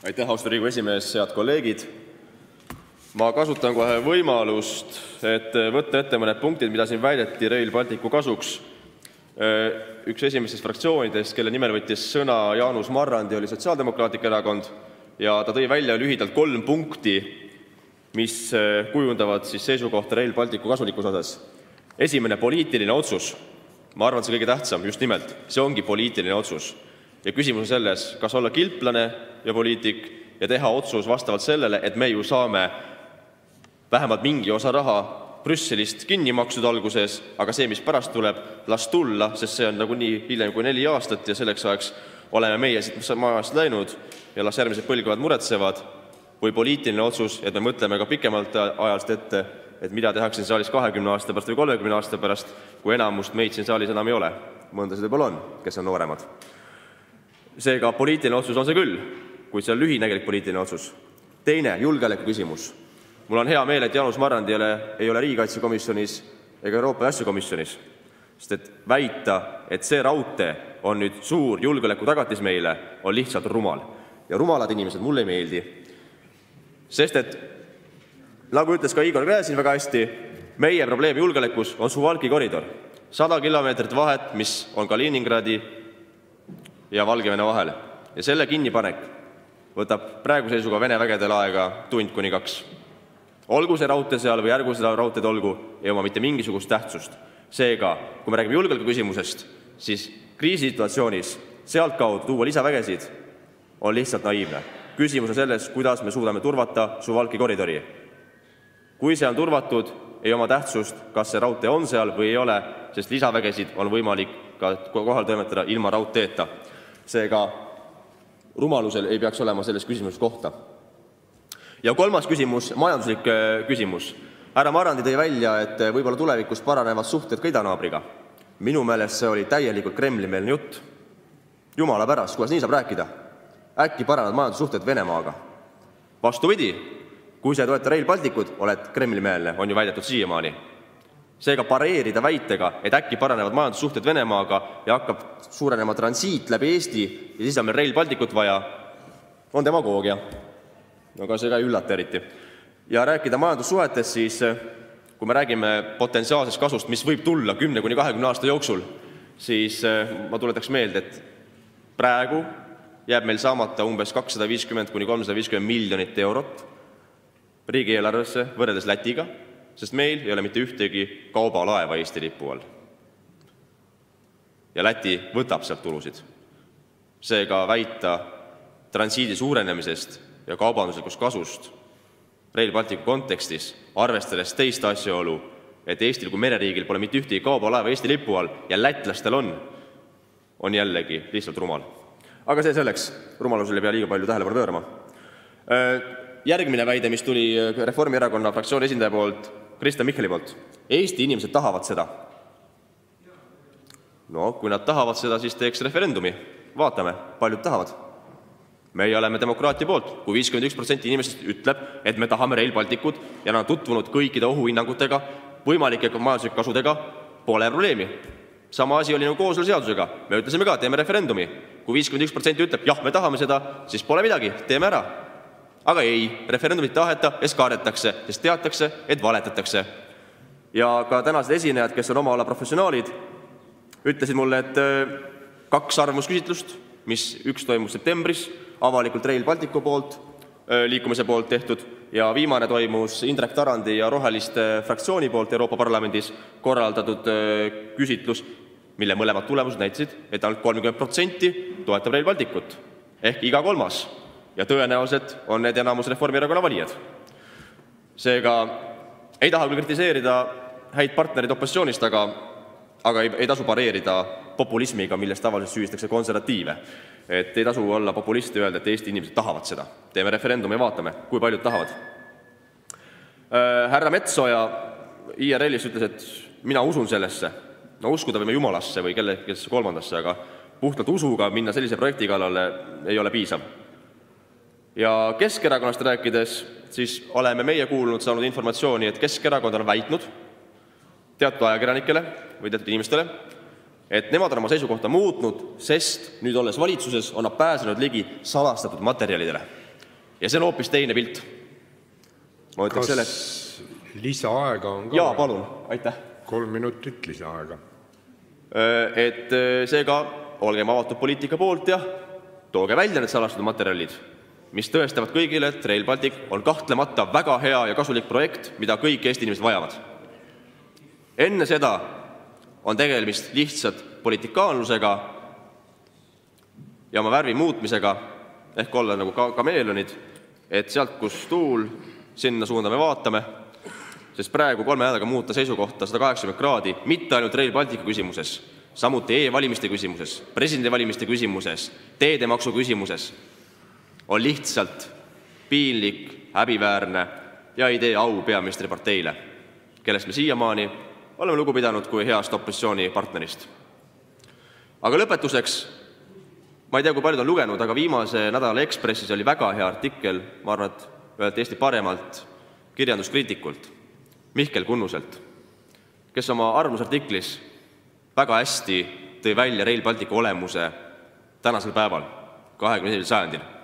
aitäh, austatud Riigikogu esimees, head kolleegid! ma kasutan kohe võimalust, et võtta ette mõned punktid, mida siin väideti Rail Balticu kasuks. üks esimestest fraktsioonidest, kelle nimel võttis sõna Jaanus Marrandi, oli Sotsiaaldemokraatlik Erakond ja ta tõi välja lühidalt kolm punkti, mis kujundavad siis seisukohta Rail Balticu kasulikkuse osas. esimene, poliitiline otsus. ma arvan, et see kõige tähtsam, just nimelt, see ongi poliitiline otsus. Ja küsimus on selles, kas olla kilplane ja poliitik ja teha otsus vastavalt sellele, et me ju saame vähemalt mingi osa raha Brüsselist kinni makstud alguses, aga see, mis pärast tuleb, las tulla, sest see on nagunii hiljem kui neli aastat ja selleks ajaks oleme meie siit majast läinud ja las järgmised põlvkonnad muretsevad, või poliitiline otsus, et me mõtleme ka pikemalt ajast ette, et mida tehakse siin saalis kahekümne aasta pärast või kolmekümne aasta pärast, kui enamust meid siin saalis enam ei ole. mõndasid võib-olla on, kes on nooremad. Seega poliitiline otsus on see küll, kuid see on lühinägelik poliitiline otsus. teine, julgeoleku küsimus. mul on hea meel, et Jaanus Marrandi ei ole, ei ole riigikaitsekomisjonis ega Euroopa asju komisjonis, sest et väita, et see raudtee on nüüd suur julgeolekutagatis meile, on lihtsalt rumal. ja rumalad inimesed mulle ei meeldi sest et nagu ütles ka Igor Gräzin väga hästi, meie probleem julgeolekus on Suwalki koridor. sada kilomeetrit vahet, mis on Kaliningradi ja Valgevene vahel ja selle kinnipanek võtab praeguse seisuga Vene vägedel aega tund kuni kaks. olgu see raudtee seal või ärgu seda raudteed olgu, ei oma mitte mingisugust tähtsust. seega, kui me räägime julgeoleku küsimusest, siis kriisisituatsioonis sealtkaudu tuua lisavägesid on lihtsalt naiivne küsimus on selles, kuidas me suudame turvata Suwalki koridori. kui see on turvatud, ei oma tähtsust, kas see raudtee on seal või ei ole, sest lisavägesid on võimalik ka kohal toimetada ilma raudteeta. Seega rumalusel ei peaks olema selles küsimuses kohta. ja kolmas küsimus, majanduslik äh, küsimus. härra Marrandi tõi välja, et võib-olla tulevikus paranevad suhted ka idanaabriga. minu meelest see oli täielikult Kremli-meelne jutt. jumala pärast, kuidas nii saab rääkida? äkki paranevad majandussuhted Venemaaga. vastupidi, kui sa ei toeta Rail Balticut, oled Kremli-meelne, on ju väidetud siiamaani. Seega pareerida väitega, et äkki paranevad majandussuhted Venemaaga ja hakkab suurenema transiit läbi Eesti ja siis on meil Rail Balticut vaja, on demagoogia. aga see ka ei üllata eriti. ja rääkida majandussuhetest, siis kui me räägime potentsiaalsest kasust, mis võib tulla kümne kuni kahekümne aasta jooksul, siis ma tuletaks meelde, et praegu jääb meil saamata umbes kakssada viiskümmend kuni kolmsada viiskümmend miljonit eurot riigieelarvesse võrreldes Lätiga, sest meil ei ole mitte ühtegi kaubalaeva Eesti lipu all. ja Läti võtab sealt tulusid. seega väita transiidi suurenemisest ja kaubanduslikust kasust Rail Balticu kontekstis, arvestades teist asjaolu, et Eestil kui mereriigil pole mitte ühtegi kaubalaeva Eesti lipu all ja lätlastel on, on jällegi lihtsalt rumal aga see selleks, rumalusele ei pea liiga palju tähelepanu pöörama. Järgmine väide, mis tuli Reformierakonna fraktsiooni esindaja poolt, Kristen Michali poolt. Eesti inimesed tahavad seda. no kui nad tahavad seda, siis teeks referendumi. vaatame, paljud tahavad. meie oleme demokraatia poolt kui viiskümmend üks protsenti inimestest ütleb, et me tahame Rail Balticut ja nad on tutvunud kõikide ohuhinnangutega, võimalike majanduslike kasudega, pole probleemi. sama asi oli nagu kooseluseadusega, me ütlesime ka, teeme referendumi kui viiskümmend üks protsenti ütleb jah, me tahame seda, siis pole midagi, teeme ära. Aga ei, referendumit taheta ja siis kardetakse, sest teatakse, et valetatakse. ja ka tänased esinejad, kes on oma ala professionaalid, ütlesid mulle, et äh, kaks arvamusküsitlust, mis üks toimus septembris, avalikult Rail Balticu poolt, äh, liikumise poolt tehtud, ja viimane toimus Indrek Tarandi ja Roheliste fraktsiooni poolt Euroopa Parlamendis korraldatud äh, küsitlus, mille mõlemad tulemused näitasid, et ainult kolmkümmend protsenti toetab Rail Balticut ehk iga kolmas ja tõenäoliselt on need enamus Reformierakonna valijad. seega ei taha küll kritiseerida häid partnereid opositsioonist, aga, aga ei, ei tasu pareerida populismiga, milles tavaliselt süüdistatakse konservatiive. et ei tasu olla populist ja öelda, et Eesti inimesed tahavad seda. teeme referendumi ja vaatame, kui paljud tahavad. Äh, härra Metsoja IRL-is ütles, et mina usun sellesse no uskuda võime jumalasse või kellelegi kolmandasse, aga puhtalt usuga minna sellise projekti kallale ei ole piisav. Ja Keskerakonnast rääkides, siis oleme meie kuulnud, saanud informatsiooni, et Keskerakond on väitnud teatud ajakirjanikele või teatud inimestele, et nemad on oma seisukohta muutnud, sest nüüd olles valitsuses, on nad pääsenud ligi salastatud materjalidele. ja see on hoopis teine pilt. ma ütleks kas selle, lisaaega on ka? jaa, palun, aitäh. kolm minutit lisaaega. et seega olgem avatud poliitika poolt ja tooge välja need salastatud materjalid, mis tõestavad kõigile, et Rail Baltic on kahtlemata väga hea ja kasulik projekt, mida kõik Eesti inimesed vajavad. enne seda on tegemist lihtsalt politikaanlusega ja oma värvi muutmisega ehk olla nagu ka kameeleonid, et sealt, kus tuul, sinna suunda me vaatame, sest praegu kolme nädalaga muuta seisukohta sada kaheksakümmend kraadi mitte ainult Rail Balticu küsimuses, samuti e-valimiste küsimuses, presidendivalimiste küsimuses, teedemaksu küsimuses, on lihtsalt piinlik, häbiväärne ja ei tee au peaministriparteile, kellest me siiamaani oleme lugu pidanud kui heast opositsioonipartnerist. aga lõpetuseks, ma ei tea, kui paljud on lugenud, aga viimase nädala Ekspressis oli väga hea artikkel, ma arvan, et ühelt Eesti paremalt kirjanduskriitikult, Mihkel Kunnuselt, kes oma arvamusartiklis väga hästi tõi välja Rail Balticu olemuse tänasel päeval, kahekümne esimesel sajandil.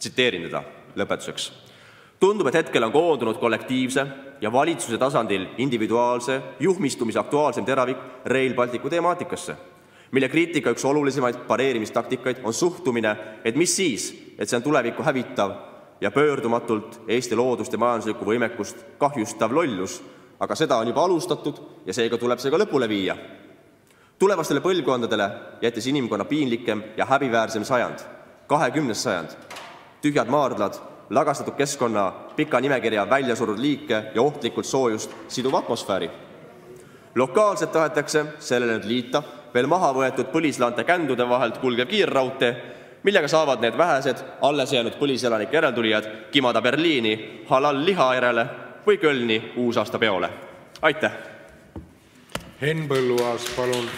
Tsiteerin teda lõpetuseks. tundub, et hetkel on koondunud kollektiivse ja valitsuse tasandil individuaalse juhmistumise aktuaalsem teravik Rail Balticu temaatikasse, mille kriitika üks olulisemaid pareerimistaktikaid on suhtumine, et mis siis, et see on tulevikku hävitav ja pöördumatult Eesti loodust ja majanduslikku võimekust kahjustav lollus, aga seda on juba alustatud ja seega tuleb see ka lõpule viia tulevastele põlvkondadele jättis inimkonna piinlikem ja häbiväärsem sajand, kahekümnes sajand, tühjad maardlad, lagastatud keskkonna pika nimekirja välja surunud liike ja ohtlikult soojust siduva atmosfääri. lokaalselt tahetakse sellele nüüd liita veel maha võetud põlislaante kändude vahelt kulgev kiirraudtee, millega saavad need vähesed alles jäänud põliselanike järeltulijad kimada Berliini halal-liha järele või Kölni uusaastapeole. aitäh! Henn Põlluaas, palun!